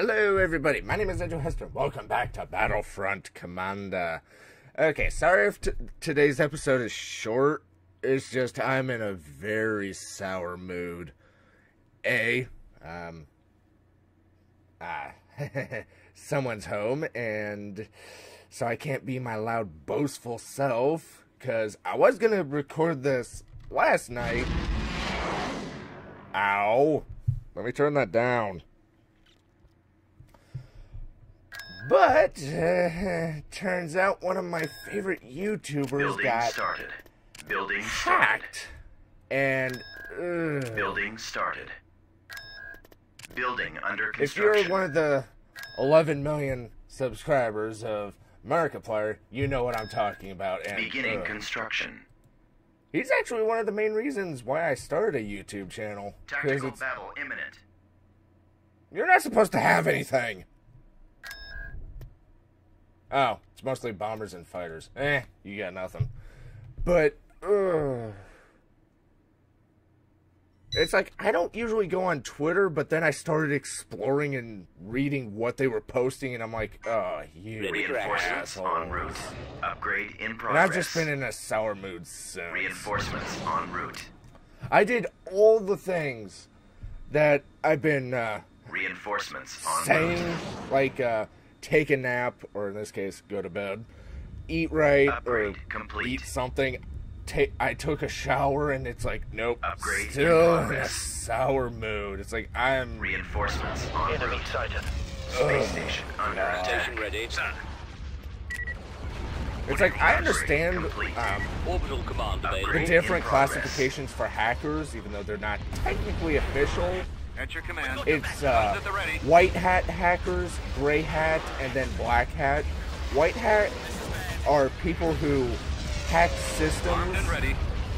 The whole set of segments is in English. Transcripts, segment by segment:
Hello, everybody. My name is Andrew Hester. Welcome back to Battlefront Commander. Okay, sorry if today's episode is short. It's just I'm in a very sour mood. A, um, ah, someone's home, and so I can't be my loud, boastful self. Because I was gonna record this last night. Ow. Let me turn that down. But uh, turns out one of my favorite YouTubers Building got started. Building started. hacked, and ugh, Building started. Building under if you're one of the 11 million subscribers of Markiplier, you know what I'm talking about. And Beginning ugh. construction. he's actually one of the main reasons why I started a YouTube channel Tactical battle imminent. you're not supposed to have anything. Oh, it's mostly bombers and fighters. Eh, you got nothing. But, ugh. It's like, I don't usually go on Twitter, but then I started exploring and reading what they were posting, and I'm like, oh, you Reinforcements on route. Upgrade in progress. And I've just been in a sour mood since. Reinforcements on route. I did all the things that I've been uh, Reinforcements en saying, route. like uh, take a nap, or in this case, go to bed, eat right, Upgrade or complete. eat something. Take. I took a shower, and it's like, nope, Upgrade still in, a sour mood. It's like I'm. Reinforcements en route. sighted. Space station under attack. Station ready. It's like I understand um, Orbital command the different classifications for hackers, even though they're not technically official. At your command. It's uh, at the ready. white hat hackers, gray hat, and then black hat. White hat are people who hack systems.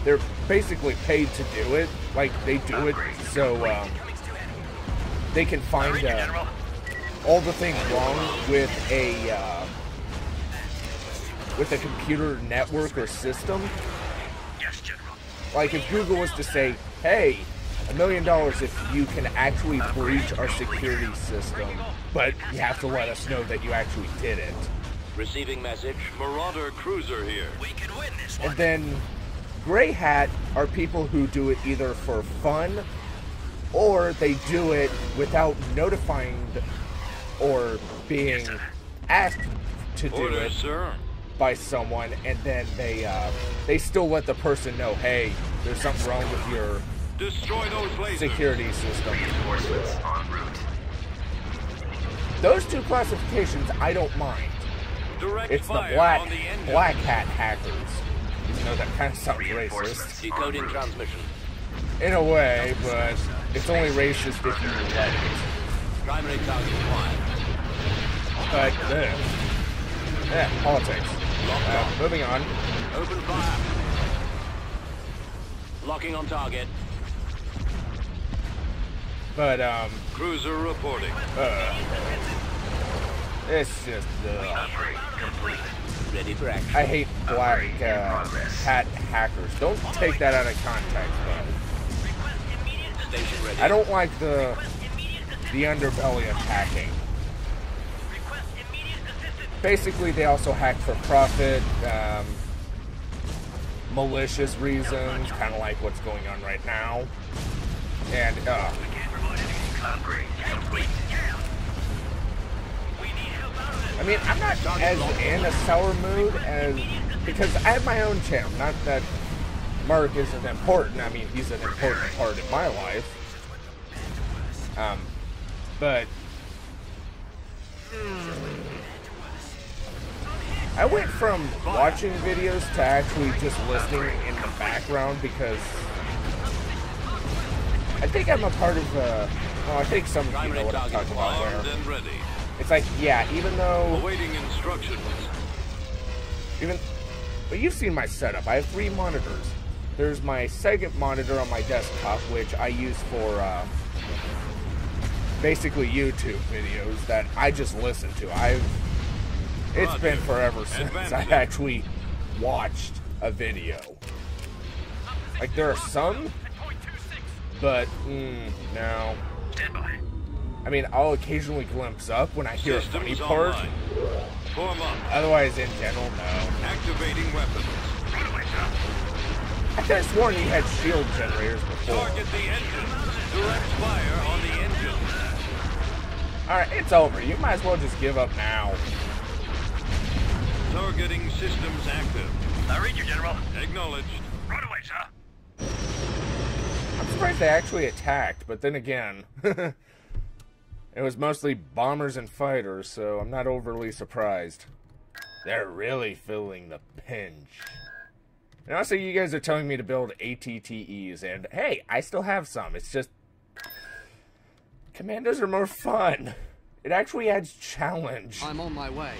They're basically paid to do it. Like they do it so complete. um, they can find uh, all the things wrong with a uh, with a computer network or system. Like if Google was to say, "Hey, a million dollars if you can actually breach our security system, but you have to let us know that you actually did it." Receiving message. Marauder cruiser here. We can win this And then gray hat are people who do it either for fun or they do it without notifying th- or being asked to do Order, it sir. by someone and then they uh, they still let the person know, "Hey, there's something wrong with your Destroy those lasers. security system." Reinforcements en route. Those two classifications I don't mind. Direct It's the black the black hat hackers. Even though that kind of sounds racist Decoding transmission. in a way, but it's only racist if you let it. Primary target acquired. But uh, yeah, politics. Uh, moving on. Open fire. Locking on target. But um, Cruiser reporting. uh, it's just uh, Ready for action. I hate black Upgrade uh, hat hackers. Don't take that out of context, though. I don't like the the underbelly of hacking. Basically, they also hack for profit, um, malicious reasons, kind of like what's going on right now. And uh, mean, I'm not as in a sour mood as because I have my own channel. Not that Mark isn't important. I mean, he's an important part of my life. Um, but I went from watching videos to actually just listening in the background because I think I'm a part of. Uh, I think some of you know what I'm talking about. ready. It's like, yeah, even though Awaiting instructions. even but you've seen my setup. I have three monitors. There's my second monitor on my desktop, which I use for uh, basically YouTube videos that I just listen to. I've it's Roger. been forever since I actually watched a video. Like there are some, but mm, no. Stand by. I mean, I'll occasionally glimpse up when I hear a funny part. online. Form up. Otherwise, in general, no. Activating weapons. I could have sworn he had shield generators before. Target the engine. Direct fire on the engine. Alright, it's over. You might as well just give up now. Targeting systems active. I read you, General. Acknowledged. Right away, sir. I'm surprised they actually attacked, but then again, it was mostly bombers and fighters, so I'm not overly surprised. They're really feeling the pinch. And also, you guys are telling me to build AT-TEs, and hey, I still have some. It's just. Commandos are more fun. It actually adds challenge. I'm on my way.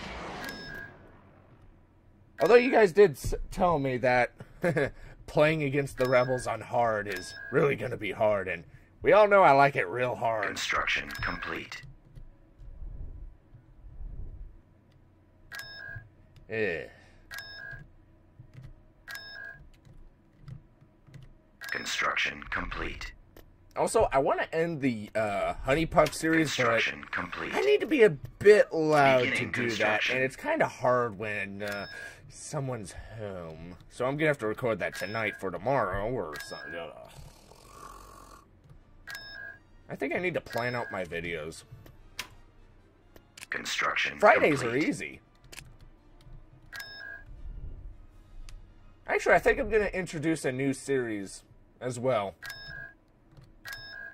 Although you guys did s- tell me that playing against the rebels on hard is really going to be hard, and we all know I like it real hard. Construction complete. Eh. Construction complete. Also, I want to end the uh, Honey Puff series, but Construction complete. I need to be a bit loud to do that, and it's kind of hard when uh, someone's home. So I'm gonna have to record that tonight for tomorrow or something. I think I need to plan out my videos. Construction Fridays are easy. Actually, I think I'm going to introduce a new series as well.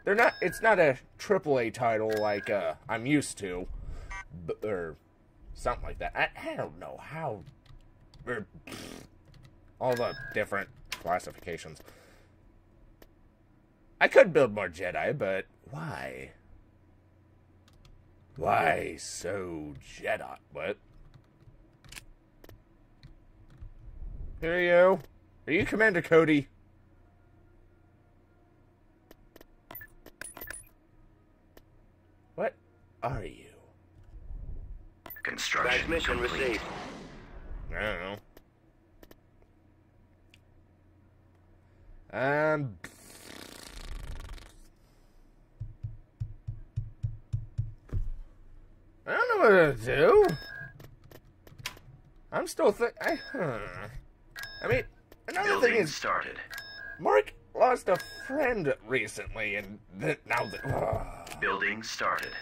They're not. It's not a AAA title like uh, I'm used to, b- or something like that. I, I don't know how. Or, all the different classifications. I could build more Jedi, but why? Why so Jedi? What? Here you. Are you Commander Cody? What are you? Construction Transmission complete. received. I don't know. Um. I don't know what to do. I'm still think. I. Huh. I mean, another thing Building is, started. Mark lost a friend recently, and th- now that. Building started.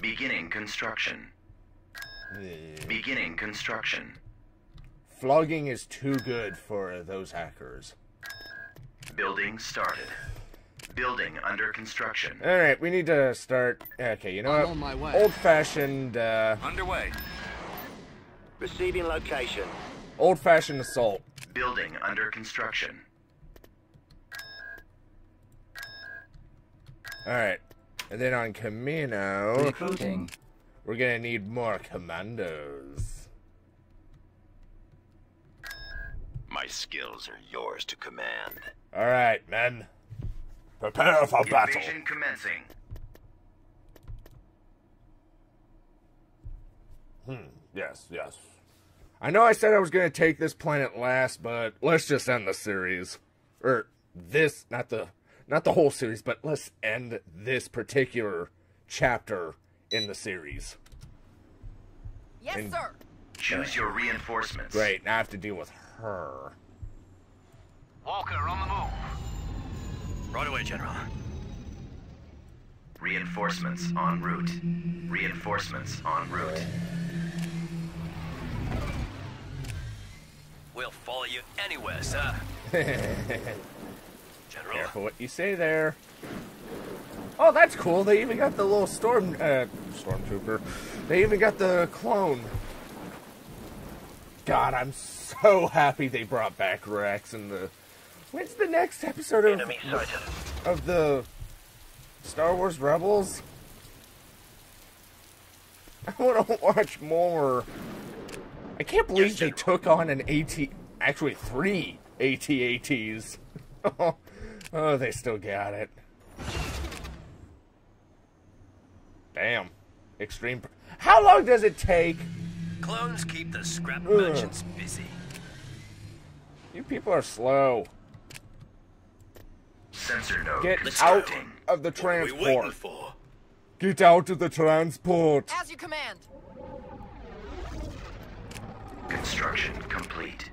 Beginning construction. Beginning construction. flogging is too good for those hackers. Building started. Building under construction. All right, we need to start. Okay, you know I'm what? on my way. Old-fashioned, uh, Underway. Receiving location. old-fashioned assault. Building under construction. All right, and then on Kamino, Recruiting. we're gonna need more commandos. My skills are yours to command. All right, men, prepare for battle. Invasion commencing. Hmm. Yes, yes. I know I said I was gonna take this planet last, but let's just end the series, or this, not the, not the whole series, but let's end this particular chapter in the series. Yes, And- sir. Choose your reinforcements. Great, now I have to deal with her. Walker on the move. Right away, General. Reinforcements en route. Reinforcements en route. We'll follow you anywhere, sir. General, Careful what you say there. Oh, that's cool. They even got the little storm, uh, stormtrooper. They even got the clone. God, I'm so happy they brought back Rex and the. When's the next episode of, of the Star Wars Rebels? I want to watch more. I can't believe they took on an AT, actually three AT-ATs. oh, oh, they still got it. Damn. Extreme. How long does it take? clones keep the scrap Ugh. merchants busy. You people are slow. Sensor node Get out constructing. of the What are we waiting transport. for? Get out of the transport. As you command. Construction complete.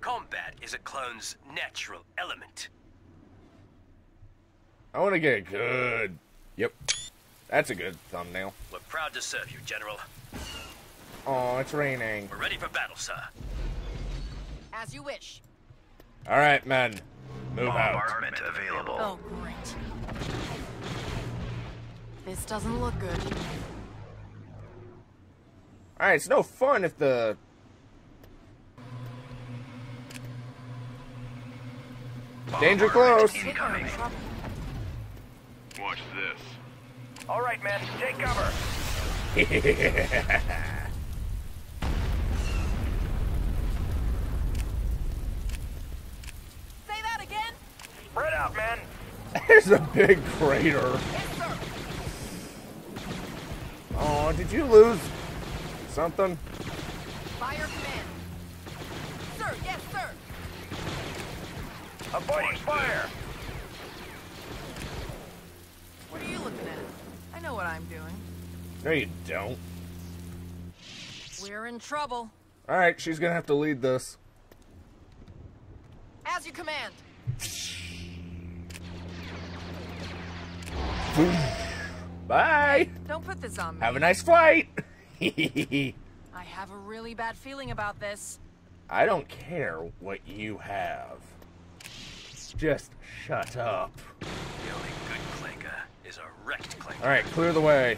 Combat is a clone's natural element. I want to get good. Yep. That's a good thumbnail. We're proud to serve you, General. Oh, it's raining. We're ready for battle, sir. As you wish. All right, men. Move out. Bombardment available. Oh, great. This doesn't look good. All right, it's no fun if the danger close. Bombardment Hit her in incoming. Watch this. All right, men, take cover. Say that again. Spread out, men. There's a big crater. Oh, did you lose something? Fire command. Sir, yes, sir. Avoiding fire. What are you looking at? I know what I'm doing. No, you don't. We're in trouble. All right, she's gonna have to lead this. As you command. Bye. Don't put this on me. Have a nice flight. I have a really bad feeling about this. I don't care what you have. Just shut up. The only good clanker is a wrecked clanker. All right, clear the way.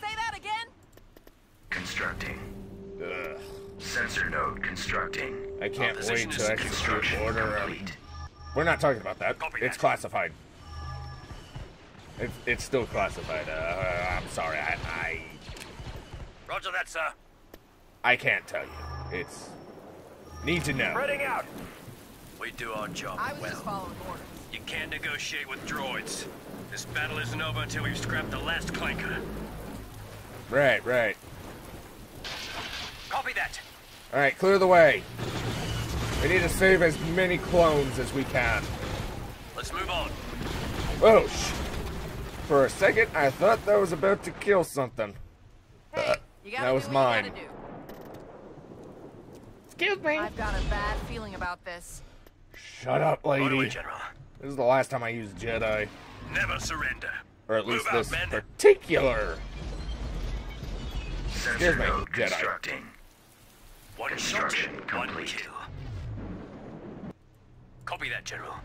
Say that again. Constructing. Ugh, Sensor node constructing. I can't wait to execute Construction order. Um, complete. we're not talking about that. Copy It's that. classified. It's it's still classified. Uh, I'm sorry. I, I Roger that, sir. I can't tell you. It's need to know. Spreading out. We do our job I was well. just following orders. You can't negotiate with droids. This battle isn't over until we've scrapped the last clanker. Right, right. Copy that. All right, clear the way. We need to save as many clones as we can. Let's move on. Oh, sh- For a second, I thought that was about to kill something. Hey, uh, you gotta that was what mine. you gotta do. Excuse me. I've got a bad feeling about this. Shut up, Right away, lady. General. This is the last time I used Jedi. Never surrender. Or at least Move out, this men. particular. Sensor Excuse me, Jedi. constructing. One Construction shot, one complete. Copy that, General.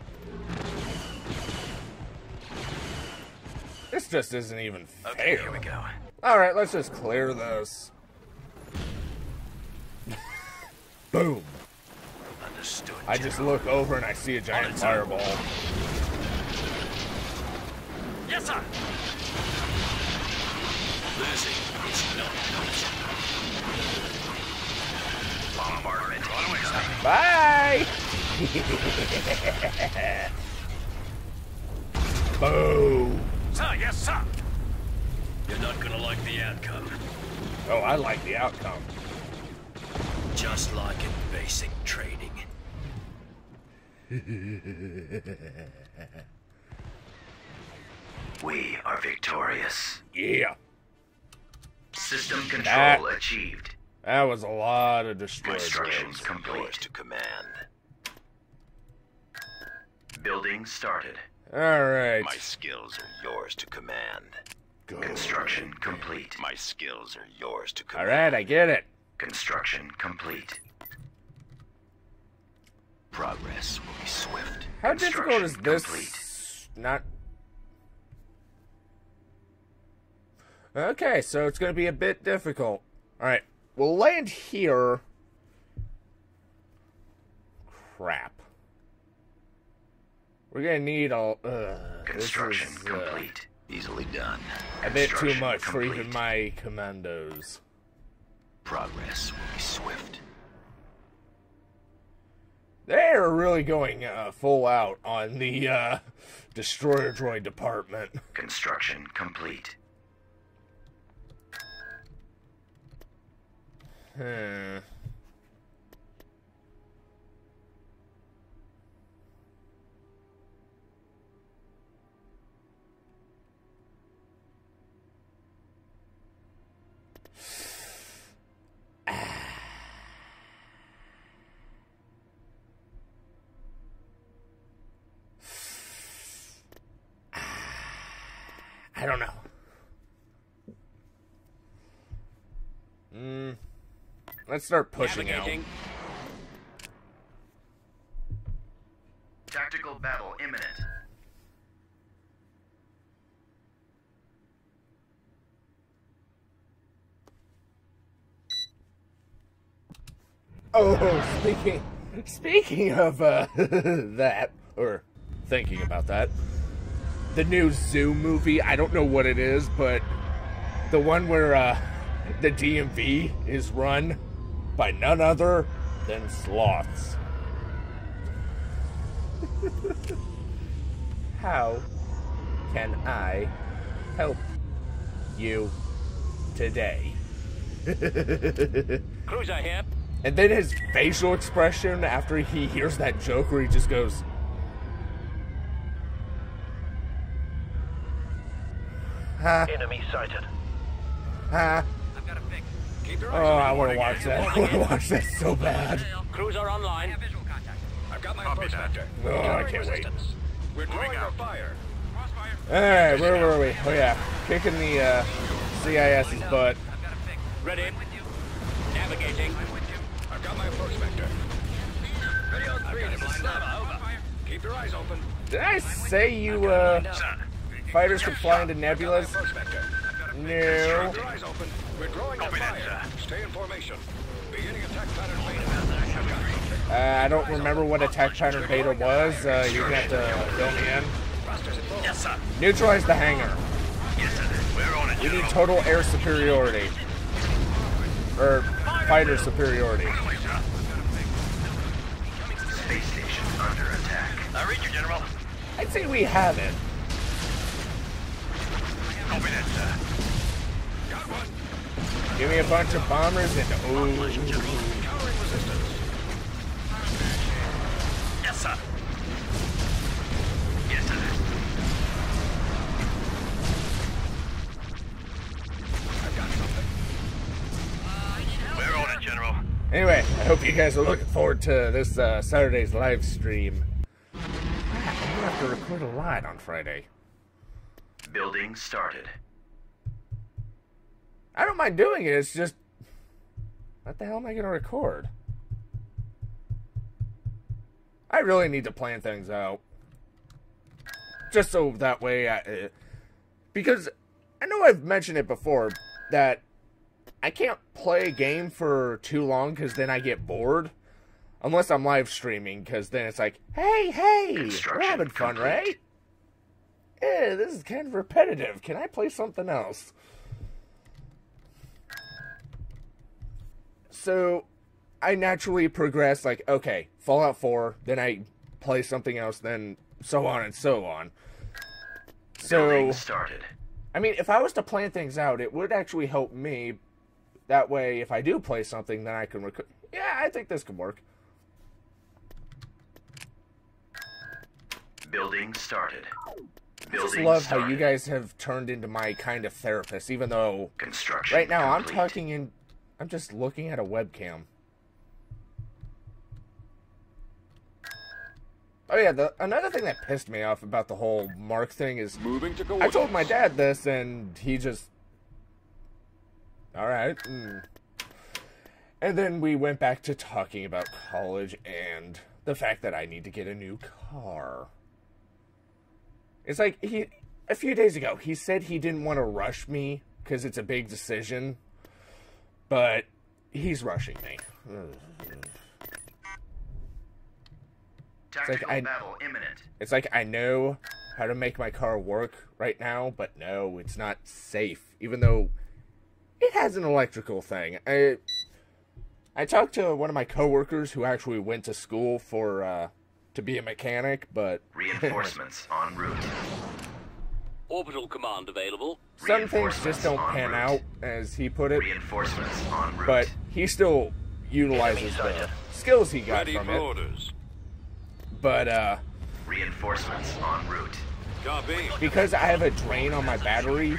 This just isn't even fair. Okay, here we go. Alright, let's just clear this. Boom. Understood. I just look over and I see a giant fireball. Yes, sir. Losing is not an option. Bombardment. Bye! Boom! Sir, yes, sir. You're not gonna like the outcome. Oh, I like the outcome. Just like in basic training. We are victorious. Yeah. System control That- achieved. That was a lot of destroyed Instructions complete. to command. Building started. Alright. My skills are yours to command. Construction complete. My skills are yours to command. Alright, I get it. Construction complete. Progress will be swift. How difficult is this? complete. Not. Okay, so it's going to be a bit difficult. Alright, we'll land here. Crap. We're to need all. Uh, Construction is, uh, complete. Easily done. a bit too much for even my commandos. Progress will be swift. They're really going uh, full out on the uh, destroyer droid department. Construction complete. Hmm. Don't know. Mm. Let's start pushing out. Tactical battle imminent. Oh, speaking speaking of uh, that, or thinking about that, the new Zoom movie. I don't know what it is, but the one where uh, the DMV is run by none other than sloths. How can I help you today? Cruiser here. And then his facial expression after he hears that joke where he just goes, Enemy sighted. ha. I've got a fix. Keep your Oh, I want to watch that. I want to watch that so bad. Cruiser online. Visual contact. I've got my Copy approach that. vector. Oh, I Delivering can't wait. resistance. We're doing our fire. Crossfire. Alright, where were we? Oh, yeah. Kicking the uh, CIS's butt. I've got a fix. Ready. I'm with you. Navigating. I'm with you. I've got my approach vector. Ready on three. This is Over. Keep your eyes open. Did I say you uh, Son. Fighters could fly into I've got my nebulas? I've got a fix. No. Keep your eyes open. We're drawing our Copy that, fire. sir. Stay in formation. Beginning attack pattern beta. I've got something. Uh, I don't remember what attack pattern beta was. Uh, you're gonna have to fill me in. Thrusters at full. Yes, sir. Neutralize the hangar. Yes, sir. We're on it, We need total air superiority. Or fighter superiority. Space station under attack. I read you, General. I'd say we have it. Give me a bunch of bombers and oh. Anyway, I hope you guys are looking forward to this uh, Saturday's live stream. I'm gonna have to record a lot on Friday. Building started. I don't mind doing it. It's just, what the hell am I gonna record? I really need to plan things out, just so that way, I, uh, because I know I've mentioned it before that I can't play a game for too long because then I get bored. Unless I'm live streaming, because then it's like, hey, hey, we're having fun, complete. right? Yeah, this is kind of repetitive. Can I play something else? So, I naturally progress, like, okay, Fallout 4, then I play something else, then so on and so on. So, Building started. I mean, if I was to plan things out, it would actually help me. That way, if I do play something, then I can record. Yeah, I think this could work. Building started. I Building just love started. how you guys have turned into my kind of therapist, even though Construction right now I'm talking in. I'm just looking at a webcam. Oh yeah, the another thing that pissed me off about the whole Mark thing is Moving to I told my dad this, and he just. Alright. mm. And then we went back to talking about college and the fact that I need to get a new car. It's like, he. A few days ago, he said he didn't want to rush me because it's a big decision, but he's rushing me. Tactical I- battle imminent. It's like I know how to make my car work right now, but no, it's not safe. Even though it has an electrical thing. I I talked to one of my coworkers who actually went to school for uh, to be a mechanic, but Reinforcements en route. Orbital command available. some things just don't pan route. out, as he put it. Reinforcements en route. But he still utilizes the skills he got Ready from it. orders. But uh, Reinforcements en route. Because I have a drain on my battery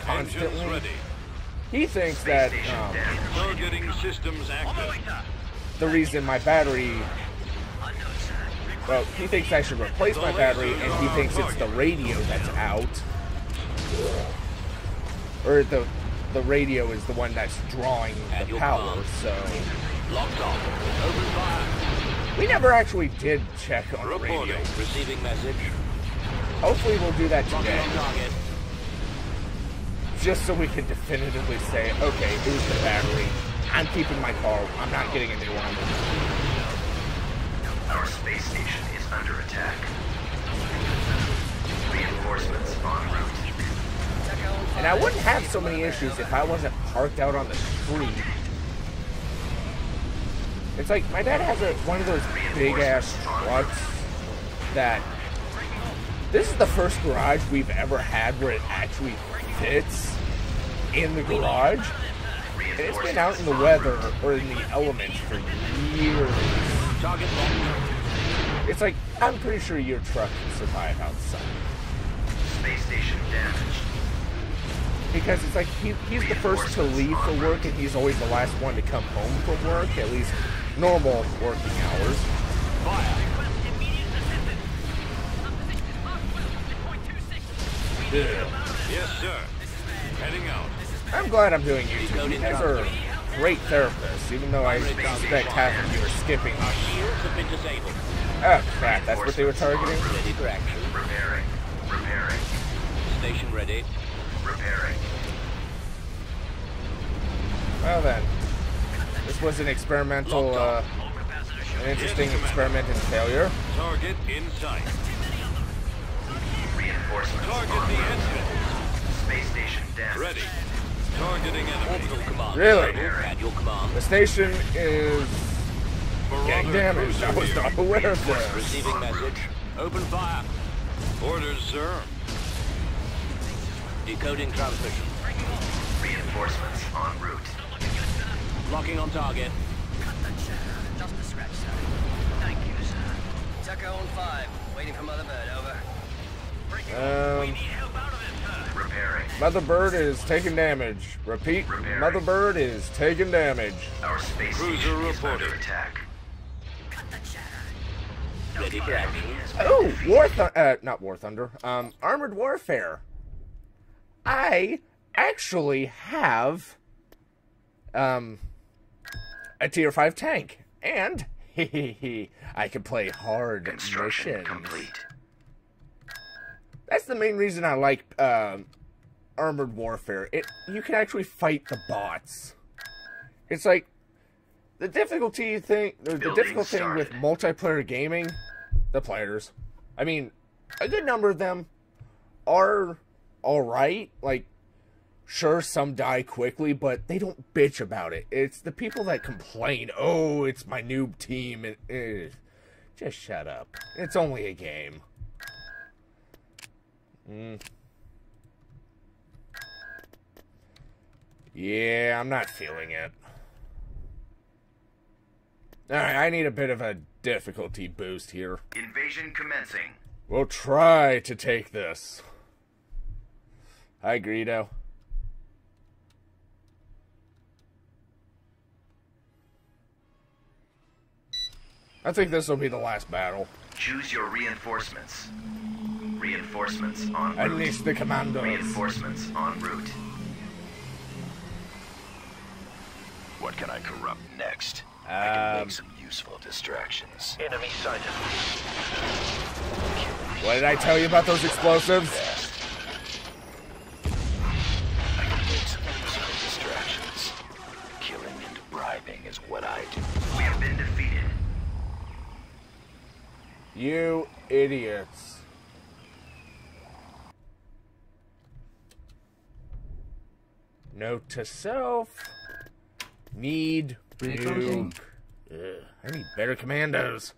constantly, he thinks that um, down. Targeting systems active. the reason my battery well he thinks i should replace my battery and he thinks it's the radio that's out or the the radio is the one that's drawing the power. So Locked on. Open fire. we never actually did check on the radio. Receiving message. Hopefully, we'll do that today, just so we can definitively say, okay, it was the battery. I'm keeping my car. I'm not getting a new one. Our space station is under attack. Reinforcements en route. And I wouldn't have so many issues if I wasn't parked out on the street. It's like my dad has a one of those big ass trucks that this is the first garage we've ever had where it actually fits in the garage. And it's been out in the weather or in the elements for years. Target locked. It's like I'm pretty sure your truck can survive outside. Space station damaged. because it's like he, he's the first to leave for work and he's always the last one to come home from work, at least normal working hours. Fire. Yes, sir. Heading out. I'm glad I'm doing YouTube. You guys are great therapists, even though I suspect half of you are skipping. Our shields have been disabled. Oh crap, that's what they were targeting? Ready for action. Repairing. Repairing. Station ready. Repairing. Well then, this was an experimental, uh, an interesting experiment in failure. Target in sight. Reinforcements Target the route. engine. Space station damaged. Ready. Targeting enemy. Command. Really? At your command. The station is getting damaged. cruiser I was here. not aware of this. Receiving message. Open fire. Orders, sir. Decoding transmission. Reinforcements en route. Locking on target. Just a scratch, sir. Thank you, sir. Tucker on five. Waiting for Mother Bird, over. Um, Repairing. Mother Bird is taking damage. Repeat, Repairing. Mother Bird is taking damage. Our space Cruiser station is reporting. under attack. Ready for action. Oh, War Thunder, uh, not War Thunder, um, Armored Warfare. I actually have, um, a tier 5 tank. And, I can play hard Construction missions. complete. That's the main reason I like, um, Armored Warfare. It, you can actually fight the bots. It's like, the difficulty thing, the, the difficult thing with multiplayer gaming, the players. I mean, a good number of them are alright. Like, sure, some die quickly, but they don't bitch about it. It's the people that complain, oh, it's my noob team. And, eh, just shut up. It's only a game. Mm. Yeah, I'm not feeling it. Alright, I need a bit of a difficulty boost here. Invasion commencing. We'll try to take this. Hi, Greedo. I think this will be the last battle. Choose your reinforcements. Reinforcements en route. Unleash the commandos. Reinforcements en route. What can I corrupt next? I can Um, make some useful distractions. Enemy sighted. what did I tell you about those explosives? You idiots. Note to self. Need new. Ugh, I need better commandos.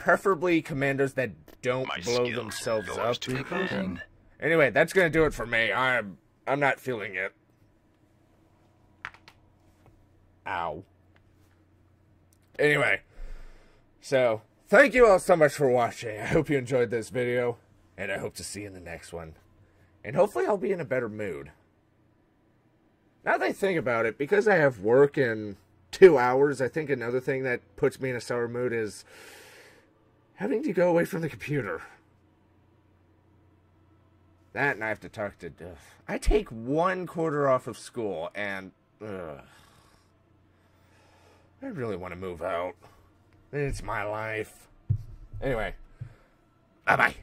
Preferably commandos that don't My blow themselves up. to. Anyway, that's gonna do it for me. I'm I'm not feeling it. Ow. Anyway, so thank you all so much for watching. I hope you enjoyed this video, and I hope to see you in the next one. And hopefully I'll be in a better mood. Now that I think about it, because I have work in two hours, I think another thing that puts me in a sour mood is having to go away from the computer. That and I have to talk to. Ugh. I take one quarter off of school, and ugh, I really want to move out. It's my life. Anyway, bye bye.